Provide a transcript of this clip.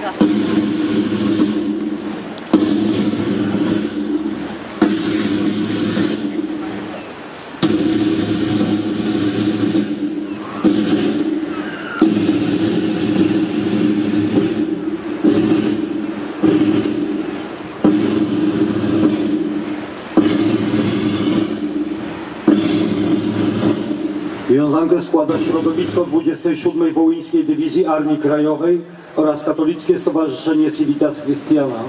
Gracias. Wiązankę składa środowisko 27. Wołyńskiej Dywizji Armii Krajowej oraz Katolickie Stowarzyszenie Civitas Christiana.